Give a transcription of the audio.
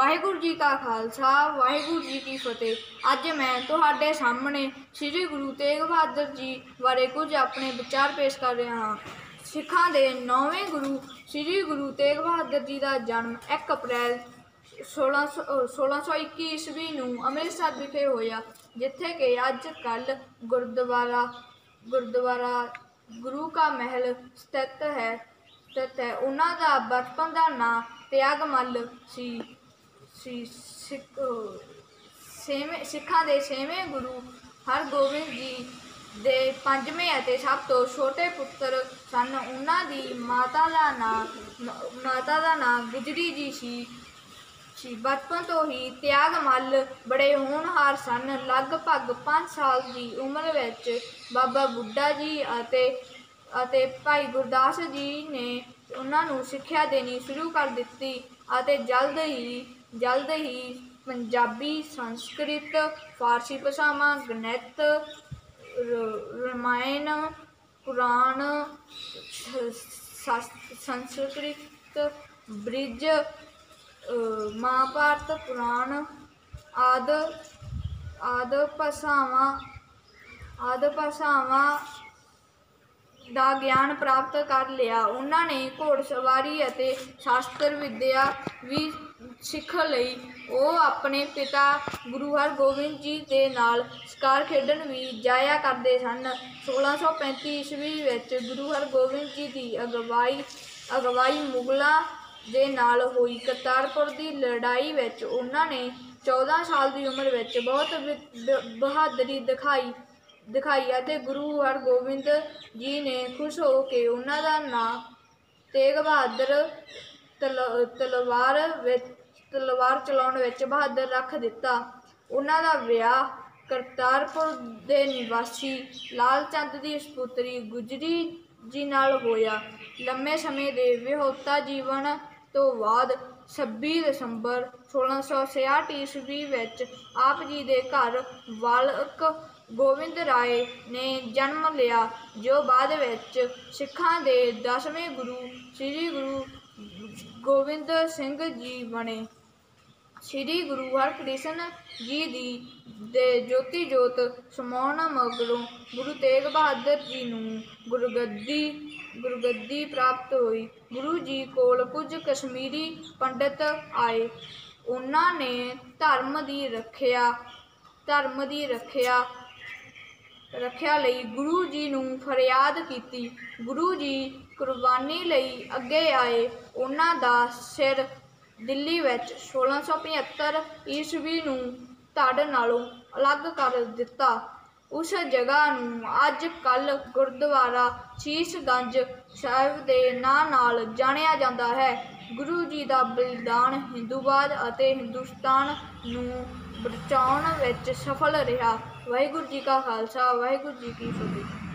ਵਾਹਿਗੁਰੂ ਜੀ ਕਾ ਖਾਲਸਾ, ਵਾਹਿਗੁਰੂ ਜੀ ਕੀ ਫਤਿਹ। ਅੱਜ ਮੈਂ ਤੁਹਾਡੇ ਸਾਹਮਣੇ ਸ੍ਰੀ ਗੁਰੂ ਤੇਗ ਬਹਾਦਰ ਜੀ ਬਾਰੇ ਕੁਝ ਆਪਣੇ ਵਿਚਾਰ ਪੇਸ਼ ਕਰ ਰਿਹਾ ਹਾਂ। ਸਿੱਖਾਂ ਦੇ ਨੌਵੇਂ ਗੁਰੂ ਸ੍ਰੀ ਗੁਰੂ ਤੇਗ ਬਹਾਦਰ ਜੀ ਦਾ ਜਨਮ 1 ਅਪ੍ਰੈਲ 1600 ਅਹ 1621 ਈਸਵੀ ਨੂੰ ਅੰਮ੍ਰਿਤਸਰ ਵਿਖੇ ਹੋਇਆ, ਜਿੱਥੇ ਕਿ ਅੱਜ ਕੱਲ ਗੁਰਦੁਆਰਾ ਗੁਰਦੁਆਰਾ ਗੁਰੂ ਕਾ ਮਹਿਲ ਸਥਿਤ ਹੈ ਸਥਿਤ ਹੈ। ਉਹਨਾਂ ਦਾ ਬਚਪਨ ਦਾ ਨਾਂ ਤਿਆਗਮੱਲ ਸੀ। ਸੀ ਸਿੱਖ, ਛੇਵੇਂ, ਸਿੱਖਾਂ ਦੇ ਛੇਵੇਂ ਗੁਰੂ ਹਰਗੋਬਿੰਦ ਜੀ ਦੇ ਪੰਜਵੇਂ ਅਤੇ ਸਭ ਤੋਂ ਛੋਟੇ ਪੁੱਤਰ ਸਨ। ਉਹਨਾਂ ਦੀ ਮਾਤਾ ਦਾ ਨਾਂ ਮ- ਮਾਤਾ ਦਾ ਨਾਂ ਗੁਜਰੀ ਜੀ ਸੀ। ਸੀ। ਬਚਪਨ ਤੋਂ ਹੀ ਤਿਆਗਮੱਲ ਬੜੇ ਹੋਣਹਾਰ ਸਨ। ਲਗਭਗ 5 ਸਾਲ ਦੀ ਉਮਰ ਵਿੱਚ ਬਾਬਾ ਬੁੱਢਾ ਜੀ ਅਤੇ ਅਤੇ ਭਾਈ ਗੁਰਦਾਸ ਜੀ ਨੇ ਉਹਨਾਂ ਨੂੰ ਸਿੱਖਿਆ ਦੇਣੀ ਸ਼ੁਰੂ ਕਰ ਦਿੱਤੀ ਅਤੇ ਜਲਦ ਹੀ ਜਲਦ ਹੀ ਪੰਜਾਬੀ, ਸੰਸਕ੍ਰਿਤ, ਫਾਰਸੀ ਭਾਸ਼ਾਵਾਂ, ਗਣਿਤ, ਰ- ਰਮਾਇਣ ਪੁਰਾਣ ਸੰਸਕ੍ਰਿਤ, ਬ੍ਰਿਜ ਮਹਾਭਾਰਤ, ਪੁਰਾਣ ਆਦ ਆਦ ਭਾਸ਼ਾਵਾਂ ਆਦ ਭਾਸ਼ਾਵਾਂ ਦਾ ਗਿਆਨ ਪ੍ਰਾਪਤ ਕਰ ਲਿਆ। ਉਹਨਾਂ ਨੇ ਘੋੜਸਵਾਰੀ ਅਤੇ ਸ਼ਾਸਤਰ ਵਿੱਦਿਆ ਵੀ ਸਿੱਖ ਲਈ। ਉਹ ਆਪਣੇ ਪਿਤਾ ਗੁਰੂ ਹਰਗੋਬਿੰਦ ਜੀ ਦੇ ਨਾਲ ਸ਼ਿਕਾਰ ਖੇਡਣ ਵੀ ਜਾਇਆ ਕਰਦੇ ਸਨ। 1635 ਈਸਵੀ ਵਿੱਚ ਗੁਰੂ ਹਰਗੋਬਿੰਦ ਜੀ ਦੀ ਅਗਵਾਈ ਅਗਵਾਈ ਮੁਗਲਾਂ ਦੇ ਨਾਲ ਹੋਈ। ਕਰਤਾਰਪੁਰ ਦੀ ਲੜਾਈ ਵਿੱਚ ਉਹਨਾਂ ਨੇ 14 ਸਾਲ ਦੀ ਉਮਰ ਵਿੱਚ ਬਹੁਤ ਵਿ- ਬਹਾਦਰੀ ਦਿਖਾਈ। ਦਿਖਾਈ ਅਤੇ ਗੁਰੂ ਹਰਗੋਬਿੰਦ ਜੀ ਨੇ ਖੁਸ਼ ਹੋ ਕੇ ਉਹਨਾਂ ਦਾ ਨਾਂ ਤੇਗ ਬਹਾਦਰ ਤਲ- ਤਲਵਾਰ ਵਿੱਚ, ਤਲਵਾਰ ਚਲਾਉਣ ਵਿੱਚ ਬਹਾਦਰ ਰੱਖ ਦਿੱਤਾ। ਉਹਨਾਂ ਦਾ ਵਿਆਹ ਕਰਤਾਰਪੁਰ ਦੇ ਨਿਵਾਸੀ ਲਾਲ ਚੰਦ ਦੀ ਸਪੁੱਤਰੀ ਗੁਜਰੀ ਜੀ ਨਾਲ ਹੋਇਆ। ਲੰਮੇ ਸਮੇਂ ਦੇ ਵਿਹੋਤਾ ਜੀਵਨ ਤੋਂ ਬਾਅਦ 26 ਦਸੰਬਰ 1666 ਈਸਵੀ ਵਿੱਚ ਆਪ ਜੀ ਦੇ ਘਰ ਬਾਲਕ ਗੋਬਿੰਦ ਰਾਏ ਨੇ ਜਨਮ ਲਿਆ, ਜੋ ਬਾਅਦ ਵਿੱਚ ਸਿੱਖਾਂ ਦੇ 10ਵੇਂ ਗੁਰੂ ਸ੍ਰੀ ਗੁਰੂ ਗੋਬਿੰਦ ਸਿੰਘ ਜੀ ਬਣੇ। ਸ੍ਰੀ ਗੁਰੂ ਹਰਕ੍ਰਿਸ਼ਨ ਜੀ ਦੀ ਦੇ ਜੋਤੀ ਜੋਤ ਸਮਾਉਣ ਮਗਰੋਂ ਗੁਰੂ ਤੇਗ ਬਹਾਦਰ ਜੀ ਨੂੰ ਗੁਰਗੱਦੀ ਗੁਰਗੱਦੀ ਪ੍ਰਾਪਤ ਹੋਈ। ਗੁਰੂ ਜੀ ਕੋਲ ਕੁਝ ਕਸ਼ਮੀਰੀ ਪੰਡਤ ਆਏ। ਉਹਨਾਂ ਨੇ ਧਰਮ ਦੀ ਰੱਖਿਆ, ਧਰਮ ਦੀ ਰੱਖਿਆ ਰੱਖਿਆ ਲਈ ਗੁਰੂ ਜੀ ਨੂੰ ਫਰਿਆਦ ਕੀਤੀ। ਗੁਰੂ ਜੀ ਕੁਰਬਾਨੀ ਲਈ ਅੱਗੇ ਆਏ। ਉਹਨਾਂ ਦਾ ਸਿਰ ਦਿੱਲੀ ਵਿੱਚ 1675 ਈਸਵੀ ਨੂੰ ਧੜ ਨਾਲੋਂ ਅਲੱਗ ਕਰ ਦਿੱਤਾ। ਉਸ ਜਗ੍ਹਾ ਨੂੰ ਅੱਜ ਕੱਲ੍ਹ ਗੁਰਦੁਆਰਾ ਸ਼ੀਸ਼ਗੰਜ ਸਾਹਿਬ ਦੇ ਨਾਂ ਨਾਲ ਜਾਣਿਆ ਜਾਂਦਾ ਹੈ। ਗੁਰੂ ਜੀ ਦਾ ਬਲੀਦਾਨ ਹਿੰਦੂਵਾਦ ਅਤੇ ਹਿੰਦੁਸਤਾਨ ਨੂੰ ਬਚਾਉਣ ਵਿੱਚ ਸਫਲ ਰਿਹਾ। ਵਾਹਿਗੁਰੂ ਜੀ ਕਾ ਖਾਲਸਾ, ਵਾਹਿਗੁਰੂ ਜੀ ਕੀ ਫਤਿਹ।